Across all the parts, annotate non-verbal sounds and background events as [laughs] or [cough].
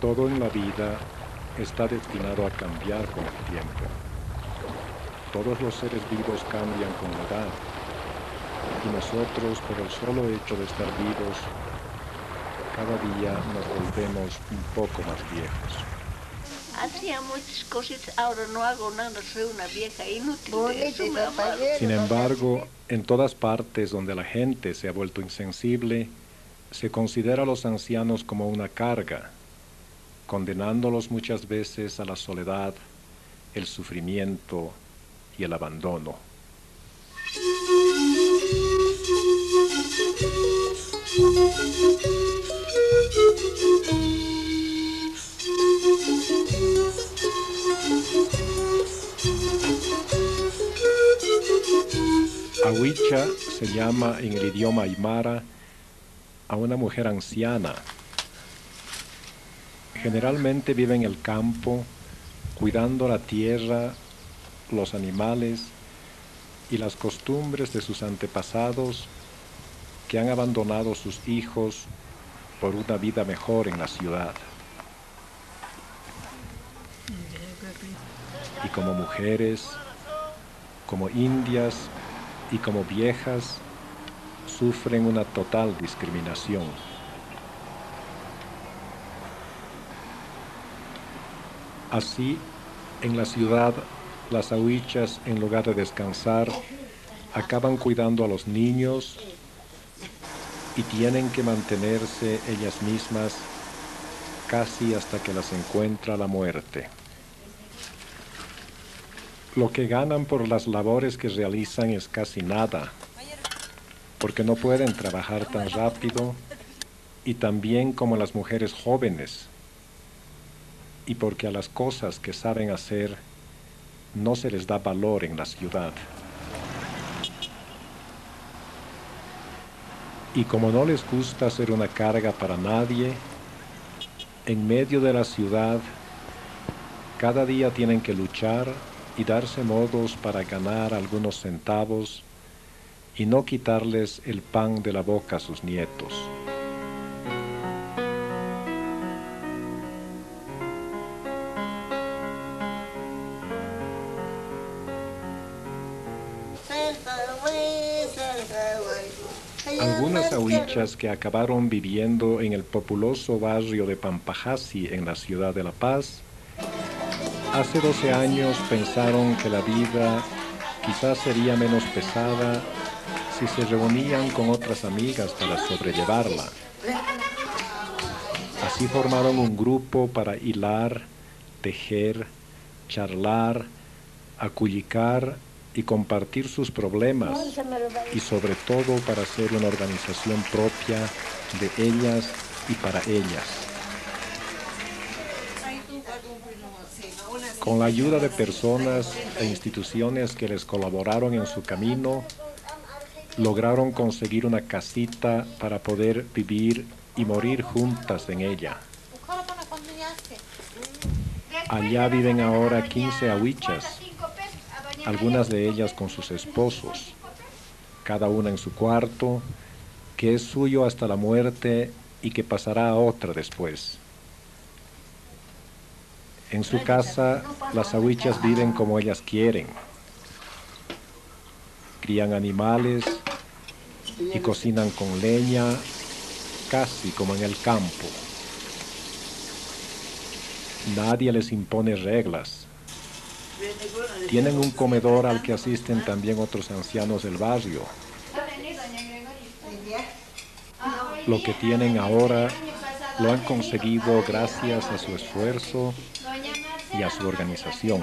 Todo en la vida está destinado a cambiar con el tiempo. Todos los seres vivos cambian con la edad y nosotros, por el solo hecho de estar vivos, cada día nos volvemos un poco más viejos. Hacía muchas cosas, ahora no hago nada, soy una vieja inútil. Sin embargo, en todas partes donde la gente se ha vuelto insensible, se considera a los ancianos como una carga, condenándolos muchas veces a la soledad, el sufrimiento y el abandono. Ahuicha se llama en el idioma aymara a una mujer anciana. Generalmente vive en el campo, cuidando la tierra, los animales y las costumbres de sus antepasados que han abandonado sus hijos por una vida mejor en la ciudad. Y como mujeres, como indias y como viejas, sufren una total discriminación. Así, en la ciudad, las ahuichas, en lugar de descansar, acaban cuidando a los niños y tienen que mantenerse ellas mismas casi hasta que las encuentra la muerte. Lo que ganan por las labores que realizan es casi nada, porque no pueden trabajar tan rápido y también como las mujeres jóvenes, y porque a las cosas que saben hacer no se les da valor en la ciudad. Y como no les gusta ser una carga para nadie, en medio de la ciudad, cada día tienen que luchar y darse modos para ganar algunos centavos y no quitarles el pan de la boca a sus nietos. Algunas ahuichas que acabaron viviendo en el populoso barrio de Pampajasi en la ciudad de La Paz, hace 12 años pensaron que la vida quizás sería menos pesada si se reunían con otras amigas para sobrellevarla. Así formaron un grupo para hilar, tejer, charlar, acullicar y compartir sus problemas y sobre todo para hacer una organización propia de ellas y para ellas. Con la ayuda de personas e instituciones que les colaboraron en su camino, lograron conseguir una casita para poder vivir y morir juntas en ella. Allá viven ahora 15 ahuichas, algunas de ellas con sus esposos, cada una en su cuarto, que es suyo hasta la muerte y que pasará a otra después. En su casa, las ahuichas viven como ellas quieren. Crían animales y cocinan con leña, casi como en el campo. Nadie les impone reglas. Tienen un comedor al que asisten también otros ancianos del barrio. Lo que tienen ahora lo han conseguido gracias a su esfuerzo y a su organización.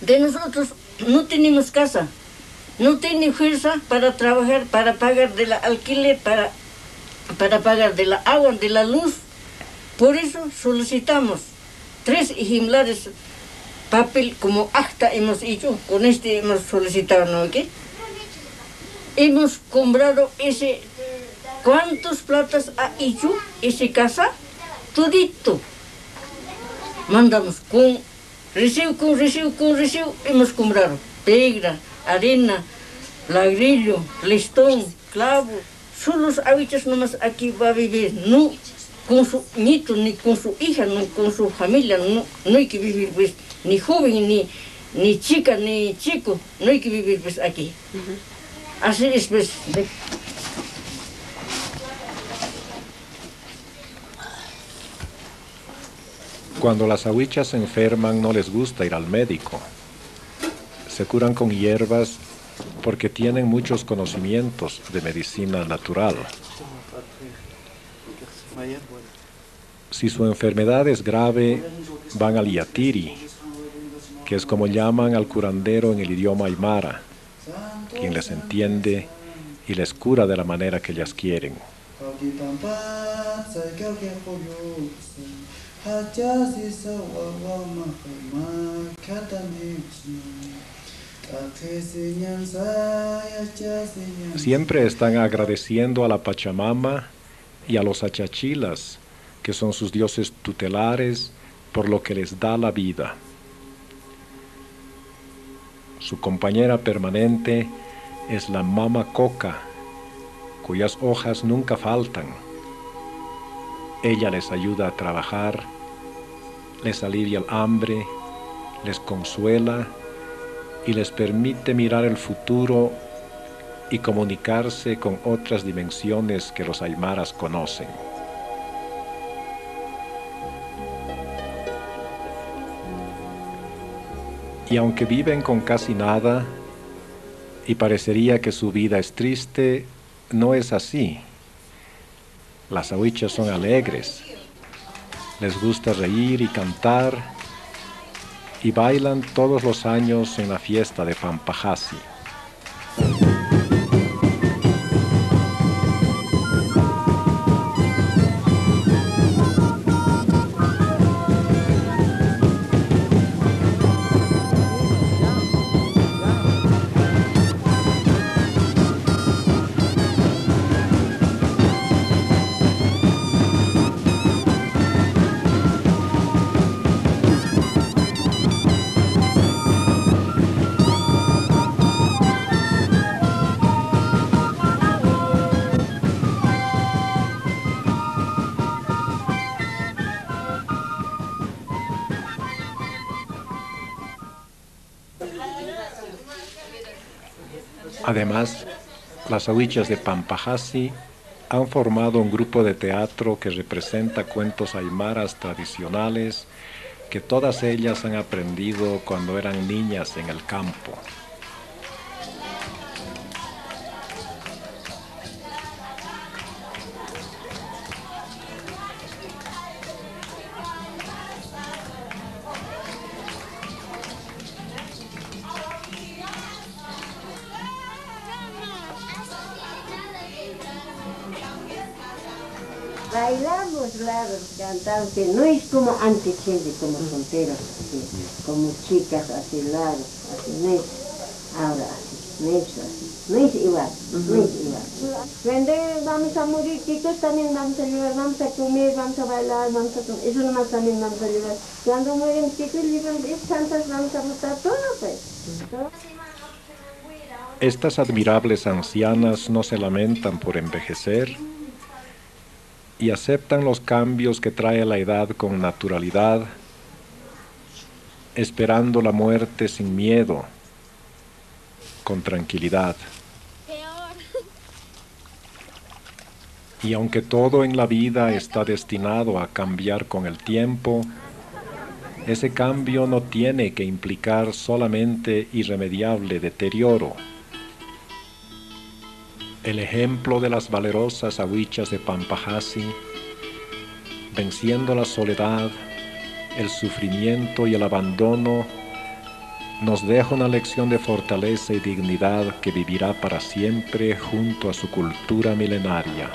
De nosotros no tenemos casa, no tiene fuerza para trabajar, para pagar de la alquiler, para, para pagar de la agua, de la luz. Por eso solicitamos tres ejemplares papel como acta hemos hecho, con este hemos solicitado, ¿no? ¿Qué? Hemos comprado ese, ¿cuántos platas ha hecho ese casa? Todito. Mandamos con recibo, con recibo, con recibo, hemos comprado pegra, arena, ladrillo, listón, clavo. Solo los habitantes nomás aquí va a vivir, no con su nieto, ni con su hija, ni con su familia. No, no hay que vivir, pues, ni joven, ni, ni chica, ni chico. No hay que vivir, pues, aquí. Así es, pues. de- Cuando las ahuichas se enferman no les gusta ir al médico. Se curan con hierbas porque tienen muchos conocimientos de medicina natural. Si su enfermedad es grave, van al yatiri, que es como llaman al curandero en el idioma aymara, quien les entiende y les cura de la manera que ellas quieren. Siempre están agradeciendo a la Pachamama y a los achachilas, que son sus dioses tutelares, por lo que les da la vida. Su compañera permanente es la Mama Coca, cuyas hojas nunca faltan. Ella les ayuda a trabajar, les alivia el hambre, les consuela y les permite mirar el futuro y comunicarse con otras dimensiones que los aymaras conocen. Y aunque viven con casi nada y parecería que su vida es triste, no es así. Las ahuichas son alegres, les gusta reír y cantar y bailan todos los años en la fiesta de Pampajasi. Además, las ahuichas de Pampajasi han formado un grupo de teatro que representa cuentos aymaras tradicionales que todas ellas han aprendido cuando eran niñas en el campo. Bailamos, claro, cantamos, que no es como antes, gente, como solteras, así, como chicas, así, largo, así, no es ahora así, no es así, no es igual, no es igual. Cuando vamos a morir, chicos, también vamos a llevar, vamos a comer, vamos a bailar, vamos a comer, eso nomás también vamos a llevar. Cuando mueren chicos, llevan tantas, vamos a botar todo, pues. todo. Estas admirables ancianas no se lamentan por envejecer y aceptan los cambios que trae la edad con naturalidad, esperando la muerte sin miedo, con tranquilidad. [laughs] Y aunque todo en la vida está destinado a cambiar con el tiempo, ese cambio no tiene que implicar solamente irremediable deterioro. El ejemplo de las valerosas ahuichas de Pampajasi, venciendo la soledad, el sufrimiento y el abandono, nos deja una lección de fortaleza y dignidad que vivirá para siempre junto a su cultura milenaria.